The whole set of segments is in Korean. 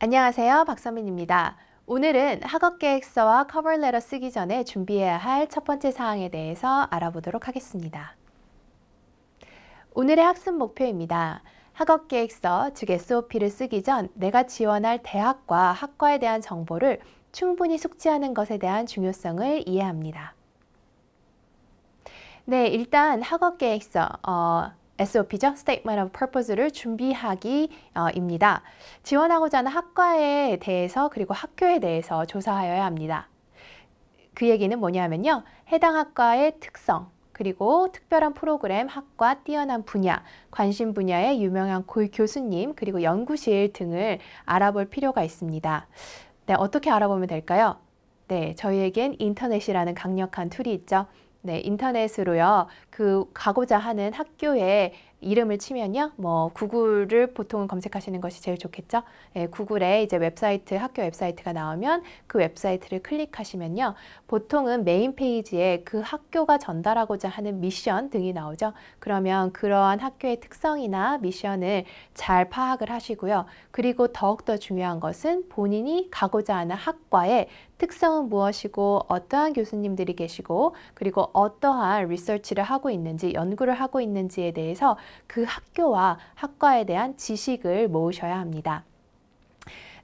안녕하세요. 박선민입니다. 오늘은 학업 계획서와 커버 레터 쓰기 전에 준비해야 할 첫 번째 사항에 대해서 알아보도록 하겠습니다. 오늘의 학습 목표입니다. 학업 계획서, 즉 SOP를 쓰기 전 내가 지원할 대학과 학과에 대한 정보를 충분히 숙지하는 것에 대한 중요성을 이해합니다. 네, 일단 학업 계획서, 어, SOP죠. Statement of Purpose를 준비하기입니다. 지원하고자 하는 학과에 대해서 그리고 학교에 대해서 조사하여야 합니다. 그 얘기는 뭐냐면요. 해당 학과의 특성, 그리고 특별한 프로그램, 학과, 뛰어난 분야, 관심 분야의 유명한 교수님, 그리고 연구실 등을 알아볼 필요가 있습니다. 네, 어떻게 알아보면 될까요? 네, 저희에겐 인터넷이라는 강력한 툴이 있죠. 네, 인터넷으로요. 그 가고자 하는 학교에 이름을 치면요. 뭐 구글을 보통 검색하시는 것이 제일 좋겠죠. 예, 구글에 이제 웹사이트 학교 웹사이트가 나오면 그 웹사이트를 클릭하시면요. 보통은 메인 페이지에 그 학교가 전달하고자 하는 미션 등이 나오죠. 그러면 그러한 학교의 특성이나 미션을 잘 파악을 하시고요. 그리고 더욱더 중요한 것은 본인이 가고자 하는 학과의 특성은 무엇이고 어떠한 교수님들이 계시고 그리고 어떠한 리서치를 하고 있는지 연구를 하고 있는지에 대해서 그 학교와 학과에 대한 지식을 모으셔야 합니다.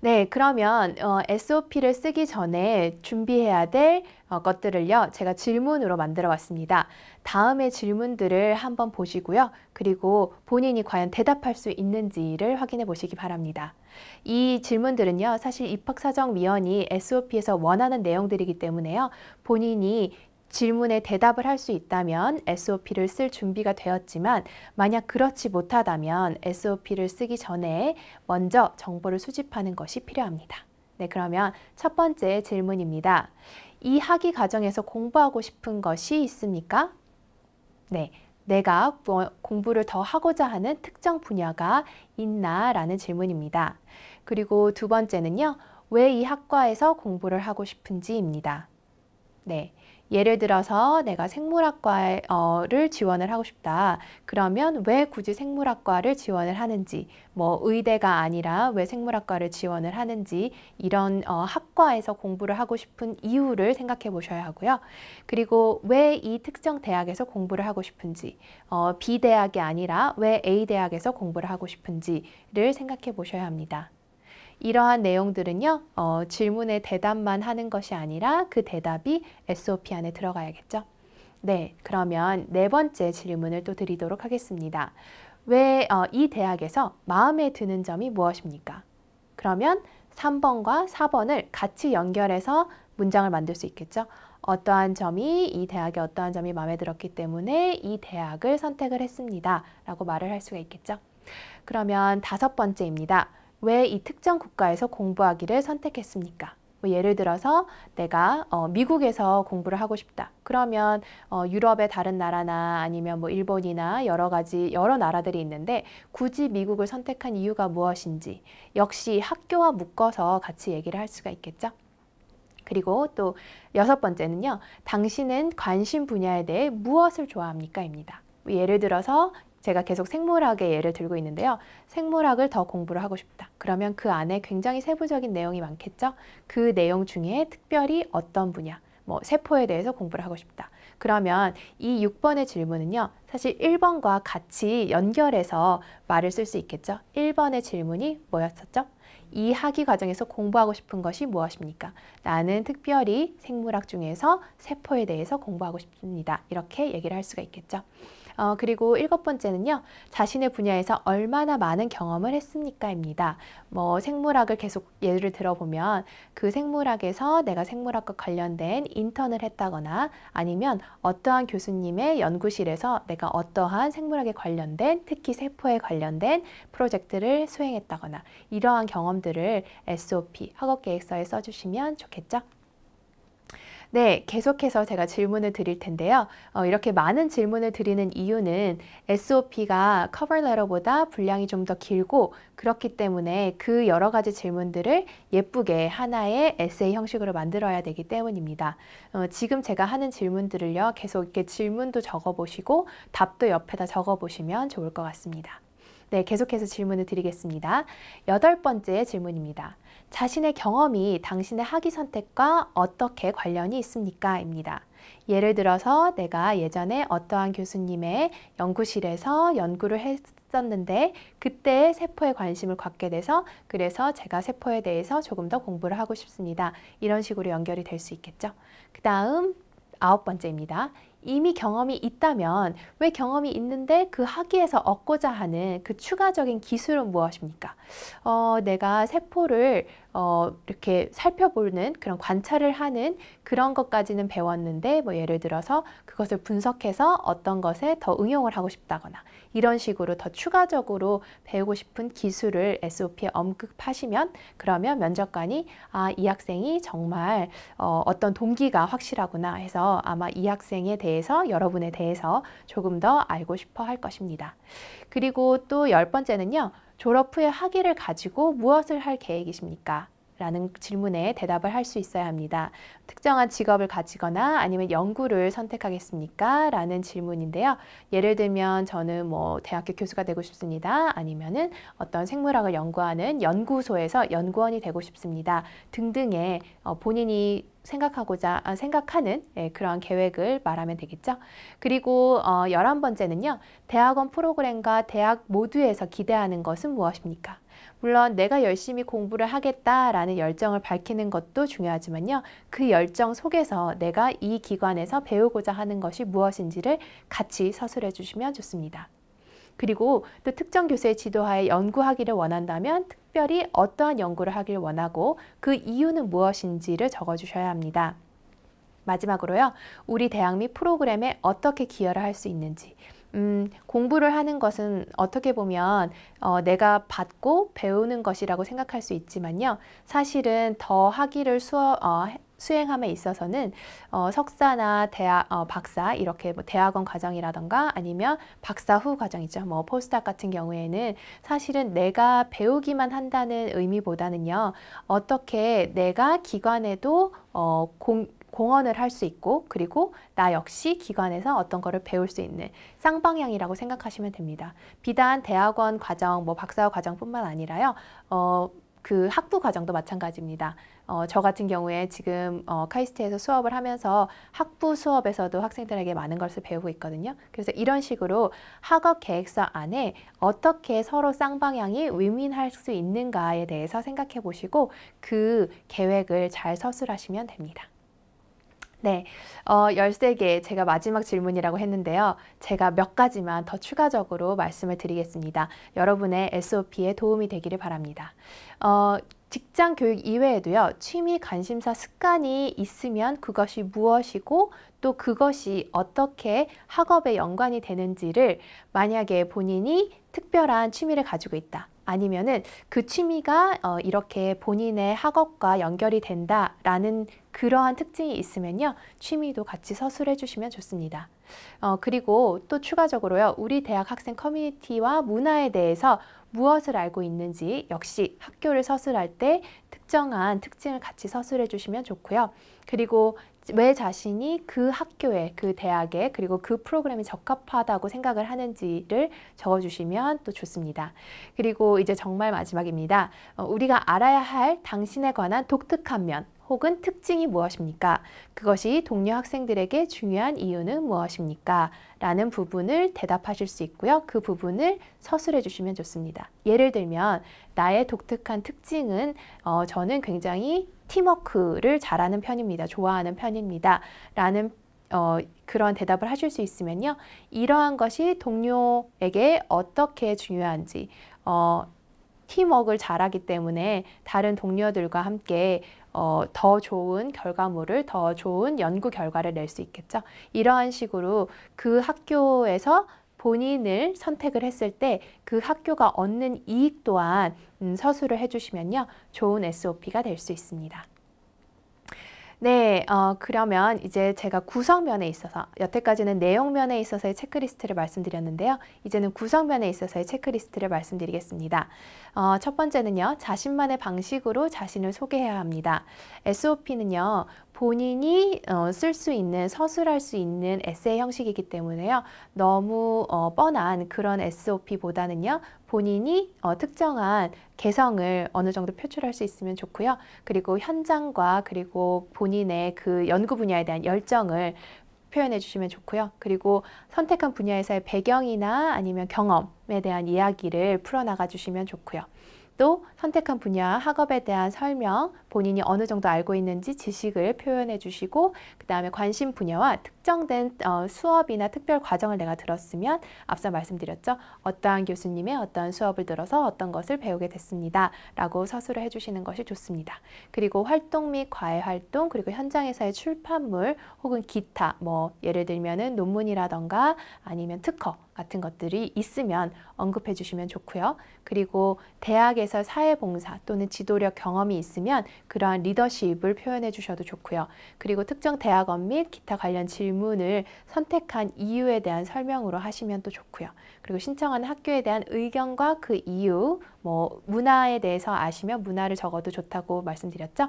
네, 그러면 어, SOP를 쓰기 전에 준비해야 될 어, 것들을요. 제가 질문으로 만들어 왔습니다. 다음의 질문들을 한번 보시고요. 그리고 본인이 과연 대답할 수 있는지를 확인해 보시기 바랍니다. 이 질문들은요. 사실 입학사정위원이 SOP에서 원하는 내용들이기 때문에요. 본인이 질문에 대답을 할 수 있다면 SOP를 쓸 준비가 되었지만 만약 그렇지 못하다면 SOP를 쓰기 전에 먼저 정보를 수집하는 것이 필요합니다. 네, 그러면 첫 번째 질문입니다. 이 학위 과정에서 공부하고 싶은 것이 있습니까? 네, 내가 뭐 공부를 더 하고자 하는 특정 분야가 있나? 라는 질문입니다. 그리고 두 번째는요, 왜 이 학과에서 공부를 하고 싶은지입니다. 네. 예를 들어서 내가 생물학과를 지원을 하고 싶다. 그러면 왜 굳이 생물학과를 지원을 하는지, 뭐 의대가 아니라 왜 생물학과를 지원을 하는지 이런 어, 학과에서 공부를 하고 싶은 이유를 생각해 보셔야 하고요. 그리고 왜 이 특정 대학에서 공부를 하고 싶은지, 어, B 대학이 아니라 왜 A 대학에서 공부를 하고 싶은지를 생각해 보셔야 합니다. 이러한 내용들은요, 어, 질문에 대답만 하는 것이 아니라 그 대답이 SOP 안에 들어가야겠죠. 네, 그러면 네 번째 질문을 또 드리도록 하겠습니다. 왜이 어, 대학에서 마음에 드는 점이 무엇입니까? 그러면 3번과 4번을 같이 연결해서 문장을 만들 수 있겠죠. 어떠한 점이 이 대학의 어떠한 점이 마음에 들었기 때문에 이 대학을 선택을 했습니다. 라고 말을 할 수가 있겠죠. 그러면 다섯 번째입니다. 왜 이 특정 국가에서 공부하기를 선택했습니까? 뭐 예를 들어서 내가 어, 미국에서 공부를 하고 싶다. 그러면 어, 유럽의 다른 나라나 아니면 뭐 일본이나 여러 가지 여러 나라들이 있는데 굳이 미국을 선택한 이유가 무엇인지 역시 학교와 묶어서 같이 얘기를 할 수가 있겠죠. 그리고 또 여섯 번째는요. 당신은 관심 분야에 대해 무엇을 좋아합니까? 입니다. 예를 들어서 제가 계속 생물학의 예를 들고 있는데요. 생물학을 더 공부를 하고 싶다. 그러면 그 안에 굉장히 세부적인 내용이 많겠죠. 그 내용 중에 특별히 어떤 분야, 뭐 세포에 대해서 공부를 하고 싶다. 그러면 이 6번의 질문은요. 사실 1번과 같이 연결해서 말을 쓸 수 있겠죠. 1번의 질문이 뭐였었죠? 이 학위 과정에서 공부하고 싶은 것이 무엇입니까? 나는 특별히 생물학 중에서 세포에 대해서 공부하고 싶습니다. 이렇게 얘기를 할 수가 있겠죠. 어, 그리고 일곱 번째는요. 자신의 분야에서 얼마나 많은 경험을 했습니까?입니다. 뭐 생물학을 계속 예를 들어보면 그 생물학에서 내가 생물학과 관련된 인턴을 했다거나 아니면 어떠한 교수님의 연구실에서 내가 어떠한 생물학에 관련된 특히 세포에 관련된 프로젝트를 수행했다거나 이러한 경험들을 SOP 학업 계획서에 써주시면 좋겠죠. 네, 계속해서 제가 질문을 드릴 텐데요. 어, 이렇게 많은 질문을 드리는 이유는 SOP가 커버 레터보다 분량이 좀 더 길고 그렇기 때문에 그 여러 가지 질문들을 예쁘게 하나의 에세이 형식으로 만들어야 되기 때문입니다. 어, 지금 제가 하는 질문들을요, 계속 이렇게 질문도 적어보시고 답도 옆에다 적어보시면 좋을 것 같습니다. 네, 계속해서 질문을 드리겠습니다. 여덟 번째 질문입니다. 자신의 경험이 당신의 학위 선택과 어떻게 관련이 있습니까? 입니다. 예를 들어서 내가 예전에 어떠한 교수님의 연구실에서 연구를 했었는데 그때 세포에 관심을 갖게 돼서 그래서 제가 세포에 대해서 조금 더 공부를 하고 싶습니다. 이런 식으로 연결이 될 수 있겠죠. 그 다음 아홉 번째입니다. 이미 경험이 있다면 왜 경험이 있는데 그 학위에서 얻고자 하는 그 추가적인 기술은 무엇입니까? 어, 내가 세포를 어, 이렇게 살펴보는 그런 관찰을 하는 그런 것까지는 배웠는데 뭐 예를 들어서 그것을 분석해서 어떤 것에 더 응용을 하고 싶다거나 이런 식으로 더 추가적으로 배우고 싶은 기술을 SOP에 언급하시면 그러면 면접관이 아, 이 학생이 정말 어, 어떤 동기가 확실하구나 해서 아마 이 학생에 대해 서 여러분에 대해서 조금 더 알고 싶어 할 것입니다. 그리고 또 열 번째는요. 졸업 후에 학위를 가지고 무엇을 할 계획이십니까? 라는 질문에 대답을 할 수 있어야 합니다. 특정한 직업을 가지거나 아니면 연구를 선택하겠습니까? 라는 질문인데요. 예를 들면 저는 뭐 대학교 교수가 되고 싶습니다. 아니면은 어떤 생물학을 연구하는 연구소에서 연구원이 되고 싶습니다. 등등의 어, 본인이 생각하고자 아, 생각하는 예, 그런 계획을 말하면 되겠죠. 그리고 어, 열한 번째는요. 대학원 프로그램과 대학 모두에서 기대하는 것은 무엇입니까? 물론 내가 열심히 공부를 하겠다라는 열정을 밝히는 것도 중요하지만요. 그 열정 속에서 내가 이 기관에서 배우고자 하는 것이 무엇인지를 같이 서술해 주시면 좋습니다. 그리고 또 특정 교수의 지도하에 연구하기를 원한다면 특별히 어떠한 연구를 하길 원하고 그 이유는 무엇인지를 적어주셔야 합니다. 마지막으로요. 우리 대학 및 프로그램에 어떻게 기여를 할 수 있는지 음, 공부를 하는 것은 어떻게 보면 어, 내가 받고 배우는 것이라고 생각할 수 있지만요. 사실은 더 학위를 수어, 어, 수행함에 있어서는 어, 석사나 대학, 어, 박사 이렇게 뭐 대학원 과정이라던가 아니면 박사 후 과정이죠. 뭐 포스닥 같은 경우에는 사실은 내가 배우기만 한다는 의미보다는요. 어떻게 내가 기관에도 어, 공, 공헌을 할 수 있고 그리고 나 역시 기관에서 어떤 거를 배울 수 있는 쌍방향이라고 생각하시면 됩니다. 비단 대학원 과정, 뭐 박사 과정뿐만 아니라요. 어, 그 학부 과정도 마찬가지입니다. 어, 저 같은 경우에 지금 어, 카이스트에서 수업을 하면서 학부 수업에서도 학생들에게 많은 것을 배우고 있거든요. 그래서 이런 식으로 학업 계획서 안에 어떻게 서로 쌍방향이 윈윈할 수 있는가에 대해서 생각해 보시고 그 계획을 잘 서술하시면 됩니다. 네, 어, 13개 제가 마지막 질문이라고 했는데요. 제가 몇 가지만 더 추가적으로 말씀을 드리겠습니다. 여러분의 SOP에 도움이 되기를 바랍니다. 어, 직장 교육 이외에도요, 취미, 관심사, 습관이 있으면 그것이 무엇이고 또 그것이 어떻게 학업에 연관이 되는지를 만약에 본인이 특별한 취미를 가지고 있다. 아니면은 그 취미가 어, 이렇게 본인의 학업과 연결이 된다라는 그러한 특징이 있으면요. 취미도 같이 서술해 주시면 좋습니다. 어, 그리고 또 추가적으로요. 우리 대학 학생 커뮤니티와 문화에 대해서 무엇을 알고 있는지 역시 학교를 서술할 때 특정한 특징을 같이 서술해 주시면 좋고요. 그리고 왜 자신이 그 학교에, 그 대학에, 그리고 그 프로그램이 적합하다고 생각을 하는지를 적어주시면 또 좋습니다. 그리고 이제 정말 마지막입니다. 어, 우리가 알아야 할 당신에 관한 독특한 면, 혹은 특징이 무엇입니까? 그것이 동료 학생들에게 중요한 이유는 무엇입니까? 라는 부분을 대답하실 수 있고요. 그 부분을 서술해 주시면 좋습니다. 예를 들면 나의 독특한 특징은 어, 저는 굉장히 팀워크를 잘하는 편입니다. 좋아하는 편입니다. 라는 어, 그런 대답을 하실 수 있으면요. 이러한 것이 동료에게 어떻게 중요한지 어, 팀워크를 잘하기 때문에 다른 동료들과 함께 어, 더 좋은 결과물을, 더 좋은 연구 결과를 낼 수 있겠죠. 이러한 식으로 그 학교에서 본인을 선택을 했을 때 그 학교가 얻는 이익 또한 음, 서술을 해주시면요. 좋은 SOP가 될 수 있습니다. 네, 어, 그러면 이제 제가 구성면에 있어서 여태까지는 내용면에 있어서의 체크리스트를 말씀드렸는데요. 이제는 구성면에 있어서의 체크리스트를 말씀드리겠습니다. 어, 첫 번째는요. 자신만의 방식으로 자신을 소개해야 합니다. SOP는요. 본인이 어, 쓸 수 있는 서술할 수 있는 에세이 형식이기 때문에요. 너무 어, 뻔한 그런 SOP보다는요. 본인이 어, 특정한 개성을 어느 정도 표출할 수 있으면 좋고요. 그리고 현장과 그리고 본인의 그 연구 분야에 대한 열정을 표현해 주시면 좋고요. 그리고 선택한 분야에서의 배경이나 아니면 경험에 대한 이야기를 풀어나가 주시면 좋고요. 또 선택한 분야 학업에 대한 설명, 본인이 어느 정도 알고 있는지 지식을 표현해 주시고 그 다음에 관심 분야와 특정된 어, 수업이나 특별 과정을 내가 들었으면 앞서 말씀드렸죠. 어떠한 교수님의 어떤 수업을 들어서 어떤 것을 배우게 됐습니다. 라고 서술을 해주시는 것이 좋습니다. 그리고 활동 및 과외 활동 그리고 현장에서의 출판물 혹은 기타 뭐 예를 들면은 논문이라던가 아니면 특허 같은 것들이 있으면 언급해 주시면 좋고요. 그리고 대학에서 사회봉사 또는 지도력 경험이 있으면 그러한 리더십을 표현해 주셔도 좋고요. 그리고 특정 대학원 및 기타 관련 질문을 선택한 이유에 대한 설명으로 하시면 또 좋고요. 그리고 신청하는 학교에 대한 의견과 그 이유, 뭐 문화에 대해서 아시면 문화를 적어도 좋다고 말씀드렸죠.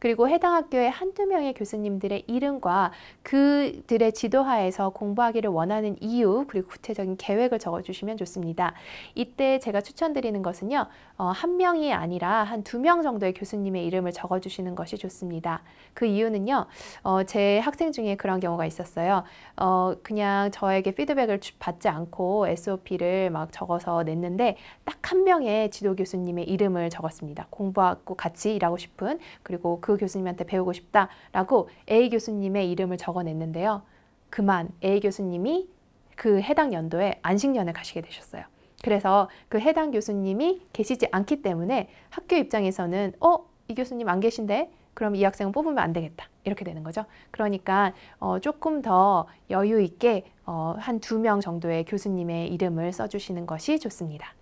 그리고 해당 학교의 한두 명의 교수님들의 이름과 그들의 지도하에서 공부하기를 원하는 이유, 그리고 구체적인 계획을 적어주시면 좋습니다. 이때 제가 추천드리는 것은요, 어, 한 명이 아니라 한 두 명 정도의 교수님의 이름을 적 어주시는 것이 좋습니다. 그 이유는요, 어, 제 학생 중에 그런 경우가 있었어요. 어, 그냥 저에게 피드백을 받지 않고 SOP를 막 적어서 냈는데 딱 한 명의 지도 교수님의 이름을 적었습니다. 공부하고 같이 일하고 싶은 그리고 그 교수님한테 배우고 싶다라고 A 교수님의 이름을 적어냈는데요. 그만 A 교수님이 그 해당 연도에 안식년을 가시게 되셨어요. 그래서 그 해당 교수님이 계시지 않기 때문에 학교 입장에서는 어? 이 교수님 안 계신데? 그럼 이 학생은 뽑으면 안 되겠다. 이렇게 되는 거죠. 그러니까 어, 조금 더 여유 있게 어, 한두 명 정도의 교수님의 이름을 써주시는 것이 좋습니다.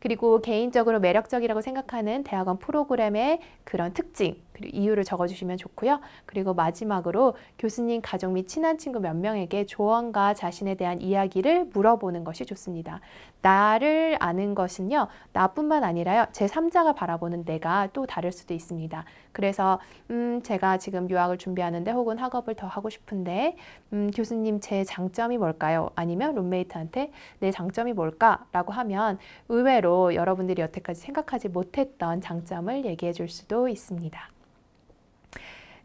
그리고 개인적으로 매력적이라고 생각하는 대학원 프로그램의 그런 특징, 그리고 이유를 적어주시면 좋고요. 그리고 마지막으로 교수님 가족 및 친한 친구 몇 명에게 조언과 자신에 대한 이야기를 물어보는 것이 좋습니다. 나를 아는 것은요, 나뿐만 아니라요, 제3자가 바라보는 내가 또 다를 수도 있습니다. 그래서, 음, 제가 지금 유학을 준비하는데 혹은 학업을 더 하고 싶은데, 음, 교수님 제 장점이 뭘 까요? 아니면 룸메이트한테 내 장점이 뭘까? 라고 하면 의외로 여러분들이 여태까지 생각하지 못했던 장점을 얘기해 줄 수도 있습니다.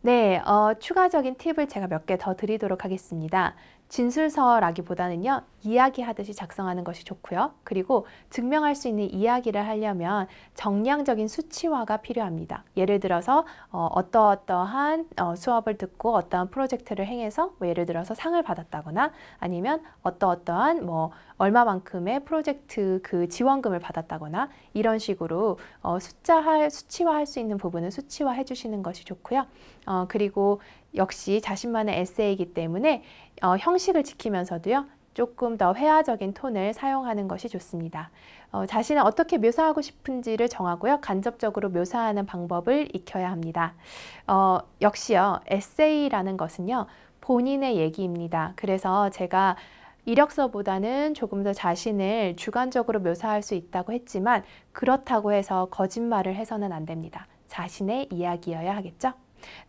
네, 어, 추가적인 팁을 제가 몇 개 더 드리도록 하겠습니다. 진술서라기보다는요, 이야기하듯이 작성하는 것이 좋고요. 그리고 증명할 수 있는 이야기를 하려면 정량적인 수치화가 필요합니다. 예를 들어서 어, 어떠어떠한 어, 수업을 듣고 어떠한 프로젝트를 행해서 뭐 예를 들어서 상을 받았다거나 아니면 어떠어떠한 뭐 얼마만큼의 프로젝트 그 지원금을 받았다거나 이런 식으로 어, 숫자할 수치화할 수 있는 부분은 수치화해 주시는 것이 좋고요. 어, 그리고 역시 자신만의 에세이이기 때문에 어, 형식을 지키면서도요. 조금 더 회화적인 톤을 사용하는 것이 좋습니다. 어, 자신을 어떻게 묘사하고 싶은지를 정하고요. 간접적으로 묘사하는 방법을 익혀야 합니다. 어, 역시요. 에세이라는 것은요. 본인의 얘기입니다. 그래서 제가 이력서보다는 조금 더 자신을 주관적으로 묘사할 수 있다고 했지만 그렇다고 해서 거짓말을 해서는 안 됩니다. 자신의 이야기여야 하겠죠?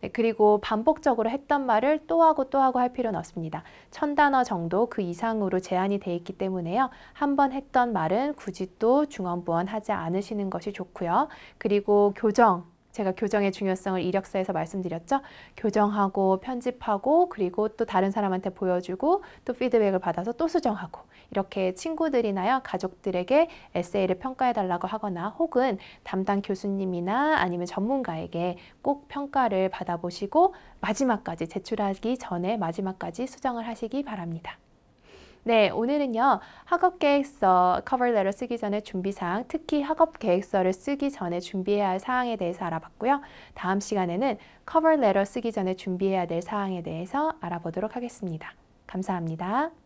네, 그리고 반복적으로 했던 말을 또 하고 또 하고 할 필요는 없습니다. 천 단어 정도 그 이상으로 제한이 돼 있기 때문에요. 한 번 했던 말은 굳이 또 중언부언 하지 않으시는 것이 좋고요. 그리고 교정, 제가 교정의 중요성을 이력서에서 말씀드렸죠. 교정하고 편집하고 그리고 또 다른 사람한테 보여주고 또 피드백을 받아서 또 수정하고 이렇게 친구들이나요 가족들에게 에세이를 평가해 달라고 하거나 혹은 담당 교수님이나 아니면 전문가에게 꼭 평가를 받아보시고 마지막까지 제출하기 전에 마지막까지 수정을 하시기 바랍니다. 네, 오늘은요. 학업 계획서 cover letter 쓰기 전에 준비사항, 특히 학업 계획서를 쓰기 전에 준비해야 할 사항에 대해서 알아봤고요. 다음 시간에는 cover letter 쓰기 전에 준비해야 될 사항에 대해서 알아보도록 하겠습니다. 감사합니다.